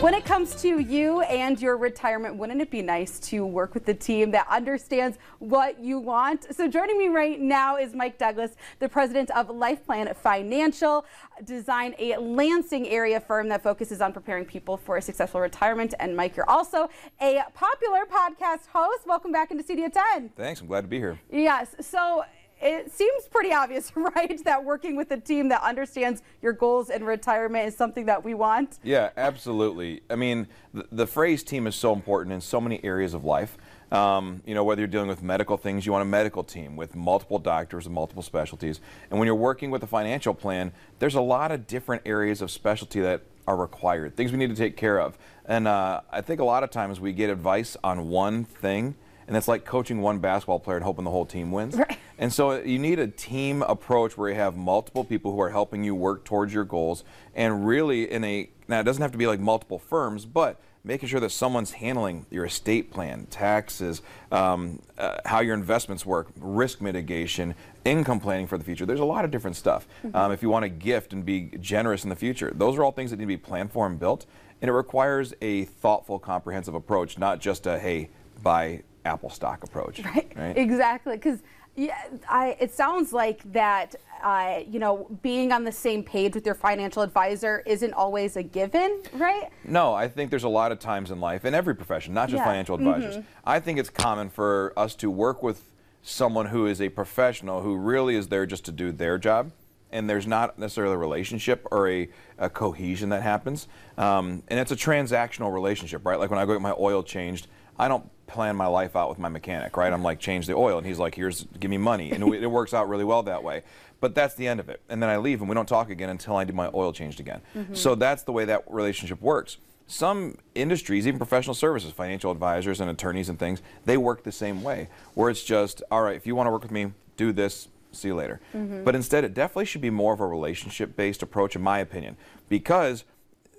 When it comes to you and your retirement, wouldn't it be nice to work with the team that understands what you want? So joining me right now is Mike Douglas, the president of Life Plan Financial, design a Lansing area firm that focuses on preparing people for a successful retirement. And Mike, you're also a popular podcast host. Welcome back into Studio 10. Thanks, I'm glad to be here. Yes. So it seems pretty obvious, right, that working with a team that understands your goals in retirement is something that we want. Yeah, absolutely. I mean, the, the phrase team is so important in so many areas of life. Um, you know, whether you're dealing with medical things, you want a medical team with multiple doctors and multiple specialties. And when you're working with a financial plan, there's a lot of different areas of specialty that are required, things we need to take care of. And uh, I think a lot of times we get advice on one thing and it's like coaching one basketball player and hoping the whole team wins. Right. And so you need a team approach where you have multiple people who are helping you work towards your goals, and really in a now it doesn't have to be like multiple firms, but making sure that someone's handling your estate plan, taxes, um, uh, how your investments work, risk mitigation, income planning for the future. There's a lot of different stuff. Mm-hmm. Um, if you want to gift and be generous in the future, those are all things that need to be planned for and built. And it requires a thoughtful, comprehensive approach, not just a hey, buy Apple stock approach. Right. right? Exactly. Because yeah, I, it sounds like that, uh, you know, being on the same page with your financial advisor isn't always a given, right? No, I think there's a lot of times in life, in every profession, not just yeah. financial advisors. Mm-hmm. I think it's common for us to work with someone who is a professional who really is there just to do their job and there's not necessarily a relationship or a, a cohesion that happens. Um, and it's a transactional relationship, right? Like when I go get my oil changed, I don't plan my life out with my mechanic, right? I'm like, change the oil, and he's like, here's, give me money, and it works out really well that way. But that's the end of it, and then I leave, and we don't talk again until I do my oil changed again. Mm-hmm. So that's the way that relationship works. Some industries, even professional services, financial advisors and attorneys and things, they work the same way, where it's just, all right, if you want to work with me, do this, see you later. Mm-hmm. But instead, it definitely should be more of a relationship based approach, in my opinion, because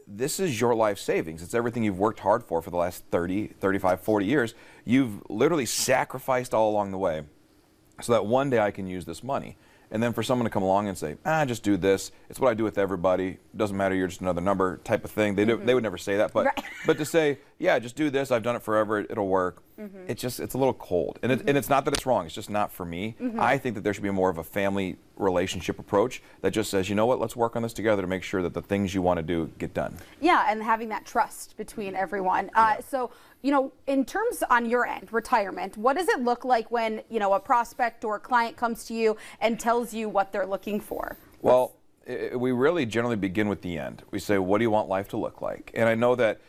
this is your life savings. It's everything you've worked hard for for the last 30, 35, 40 years. You've literally sacrificed all along the way so that one day I can use this money. And then for someone to come along and say, ah, just do this. It's what I do with everybody. It doesn't matter. You're just another number type of thing. They, mm-hmm. do, they would never say that. But, right. but to say, yeah, just do this. I've done it forever. It'll work. Mm-hmm. It's just, it's a little cold. And, mm-hmm. it, and it's not that it's wrong. It's just not for me. Mm-hmm. I think that there should be more of a family relationship approach that just says, you know what, let's work on this together to make sure that the things you want to do get done. Yeah, and having that trust between everyone. Uh, yeah. So, you know, in terms on your end, retirement, what does it look like when, you know, a prospect or a client comes to you and tells you what they're looking for? Well, it, we really generally begin with the end. We say, what do you want life to look like? And I know that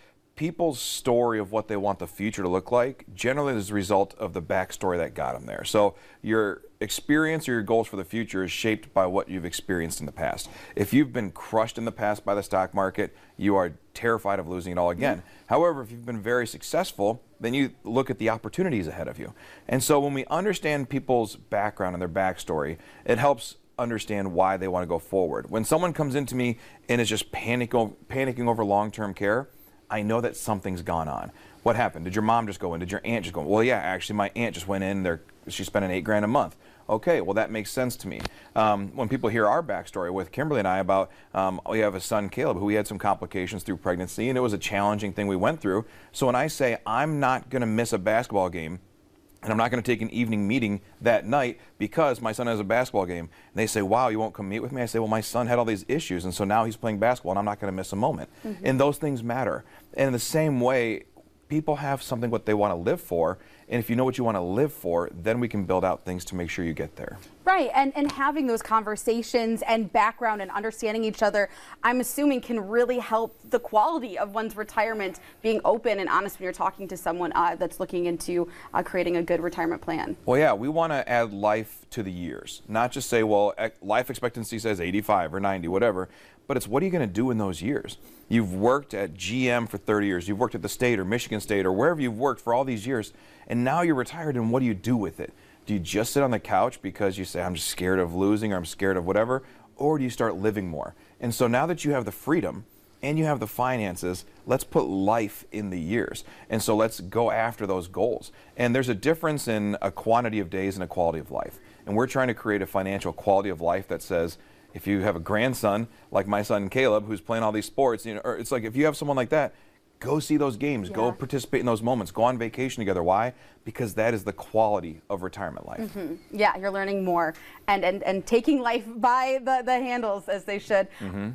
people's story of what they want the future to look like generally is a result of the backstory that got them there. So your experience or your goals for the future is shaped by what you've experienced in the past. If you've been crushed in the past by the stock market, you are terrified of losing it all again. However, if you've been very successful, then you look at the opportunities ahead of you. And so when we understand people's background and their backstory, it helps understand why they want to go forward. When someone comes into me and is just panic, panicking over long-term care, I know that something's gone on. What happened? Did your mom just go in? Did your aunt just go in? Well, yeah, actually, my aunt just went in. There, she's spending eight grand a month. Okay, well, that makes sense to me. Um, when people hear our backstory with Kimberly and I about, um, we have a son, Caleb, who we had some complications through pregnancy, and it was a challenging thing we went through. So when I say I'm not going to miss a basketball game, and I'm not going to take an evening meeting that night because my son has a basketball game. And they say, Wow, you won't come meet with me? I say, Well, my son had all these issues, and so now he's playing basketball, and I'm not going to miss a moment. Mm-hmm. And those things matter. And in the same way, people have something what they want to live for. And if you know what you want to live for, then we can build out things to make sure you get there. Right, and, and having those conversations and background and understanding each other, I'm assuming can really help the quality of one's retirement being open and honest when you're talking to someone uh, that's looking into uh, creating a good retirement plan. Well, yeah, we want to add life to the years, not just say, well, life expectancy says 85 or 90, whatever, but it's what are you going to do in those years? You've worked at GM for 30 years, you've worked at the state or Michigan State or wherever you've worked for all these years, and now you're retired, and what do you do with it? Do you just sit on the couch because you say, I'm just scared of losing or I'm scared of whatever? Or do you start living more? And so now that you have the freedom, and you have the finances, let's put life in the years. And so let's go after those goals. And there's a difference in a quantity of days and a quality of life. And we're trying to create a financial quality of life that says, if you have a grandson like my son Caleb who's playing all these sports, you know, or it's like if you have someone like that, go see those games, Yeah. go participate in those moments, go on vacation together. Why? Because that is the quality of retirement life. Mm-hmm. Yeah, you're learning more and, and, and taking life by the, the handles as they should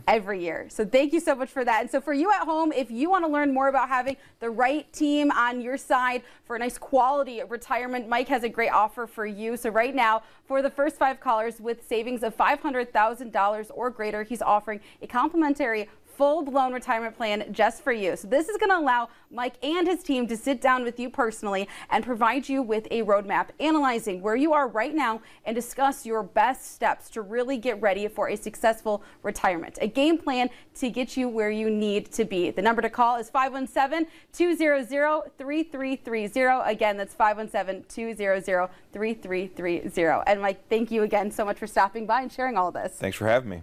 every year. So thank you so much for that. And so for you at home, if you want to learn more about having the right team on your side for a nice quality retirement, Mike has a great offer for you. So right now, for the first five callers with savings of $500,000 or greater, he's offering a complimentary full-blown retirement plan just for you. So this is going to allow Mike and his team to sit down with you personally and provide you with a roadmap analyzing where you are right now and discuss your best steps to really get ready for a successful retirement. A game plan to get you where you need to be. The number to call is 517-200-3330. Again, that's 517-200-3330. And Mike, thank you again so much for stopping by and sharing all of this. Thanks for having me.